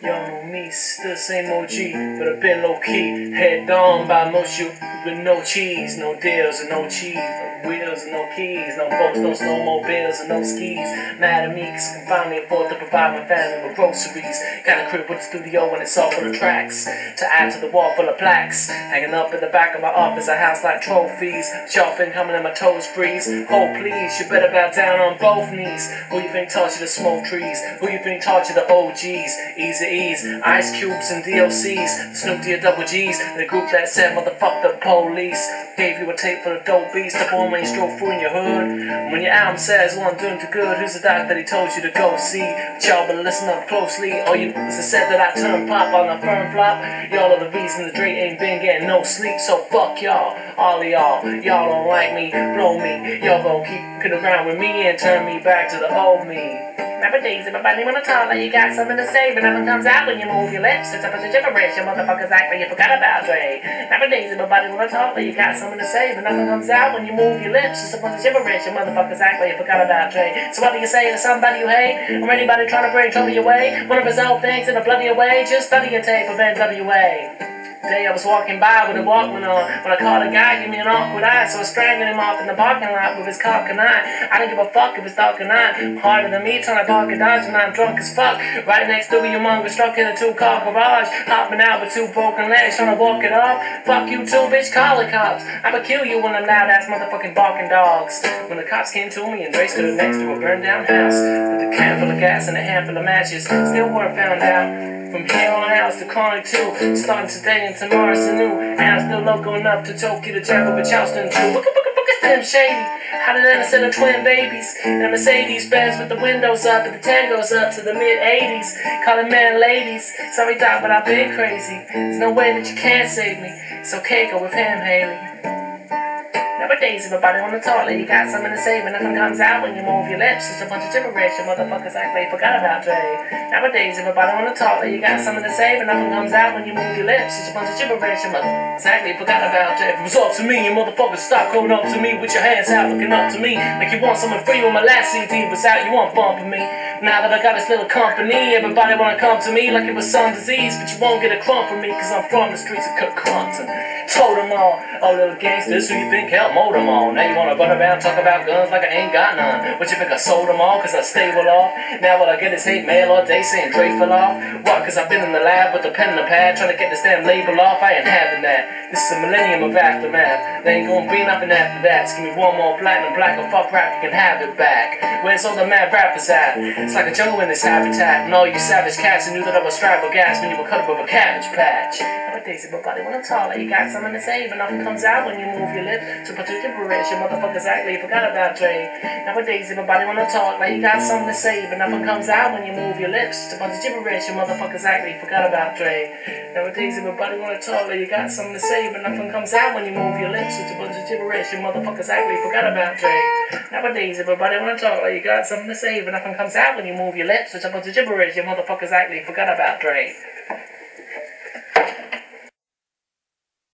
Yo, me, still same OG, but I've been low key. Head down by most you with no cheese, no deals and no cheese, no wheels and no keys, no boats, no snowmobiles and no skis. Mad at me, cause I can finally afford to provide my family with groceries. Got a crib with a studio and it's all full of tracks. To add to the wall full of plaques. Hanging up in the back of my office, a house like trophies. Shelving coming and my toes freeze. Oh, please, you better bow down on both knees. Who you think taught you to smoke trees? Who you think taught you the OGs? Easy E's, Ice Cubes and DLCs. Snoop D double G's. The group that said motherfuck the police. Gave you a tape for the dope beats. The when you stroll through in your hood. When your album says, well, I'm doing too good. Who's the doc that he told you to go see? But y'all better listen up closely. All you that said that I turn pop on a firm flop. Y'all are the reason the Dre ain't been getting no sleep. So fuck y'all, all of y'all. Y'all don't like me, blow me. Y'all gon' keep around with me and turn me back to the old me. Nowadays, everybody wanna talk like you got something to say, but nothing comes out when you move your lips. It's a bunch of gibberish, motherfuckers act like you forgot about Dre. Nowadays, everybody wanna talk like you got something to say, but nothing comes out when you move your lips. It's a bunch of gibberish, motherfuckers act like you forgot about Dre. So whether you say to somebody you hate, or anybody trying to bring trouble your way? One of his old things in a bloody way, just study your tape of NWA. Day I was walking by with a Walkman on when I caught a guy give me an awkward eye, so I strangled him off in the parking lot with his cock and eye. I didn't give a fuck if it's dark or not. Harder than me trying to park a Dodge when I'm drunk as fuck. Right next to me, a humongous truck in a two-car garage, hopping out with two broken legs trying to walk it off. Fuck you too, bitch. Call the cops. I'ma kill you when I'm loud ass motherfucking barking dogs. When the cops came to me and Dre stood next to a burned down house with a can full of gas and a handful of matches, still weren't found out. From here on the chronic too. Starting today and tomorrow's the new. And I'm still local enough to choke you to jail with Charleston too. Look at them shady. How did I send a twin babies? And a Mercedes Benz with the windows up and the tangos up to the mid 80s. Calling men ladies. Sorry, Doc, but I've been crazy. There's no way that you can save me. It's okay, go with him, Haley. Nowadays, everybody wanna talk like you got something to say, but nothing comes out when you move your lips. It's a bunch of gibberish, you motherfuckers act like you forgot about Dre. Nowadays, if everybody wanna talk like you got something to say, but nothing comes out when you move your lips. It's a bunch of gibberish, you motherfuckers act like forgot about Dre. If it was up to me, you motherfuckers stop coming up to me with your hands out, looking up to me like you want something free when my last CD was out. You want bumping me. Now that I got this little company, everybody wanna come to me like it was some disease, but you won't get a crumb from me, cause I'm from the streets of Cook Compton. Told them all, all little gangsters who you think helped mold them all. Now you wanna run around talk about guns like I ain't got none. What you think I sold them all cause I stay well off? Now what I get is hate mail all day saying Dre fell off. What? Cause I've been in the lab with a pen and a pad trying to get this damn label off. I ain't having that. This is a millennium of aftermath. There ain't gonna be nothing after that. So give me one more platinum black or fuck rap, you can have it back. Where's all the mad rappers at? It's like a jungle in this habitat. And all you savage cats who knew that I was striped gas when you were cut up with a cabbage patch. Nowadays, everybody wanna talk like you got something to say, but nothing comes out when you move your lips. To put your motherfuckers act like you forgot about Dre. Nowadays, everybody wanna talk like you got something to say, but nothing comes out when you move your lips. To bunch of gibberish, you motherfuckers act like you forgot about Dre. Nowadays, everybody wanna talk like you got something to say, but nothing comes out when you move your lips. It's a bunch of gibberish, you motherfuckers act like you forgot about Dre. Nowadays, everybody wanna talk like you got something to say, but nothing comes out when you move your lips. It's a bunch of gibberish, you motherfuckers act like you forgot about Dre.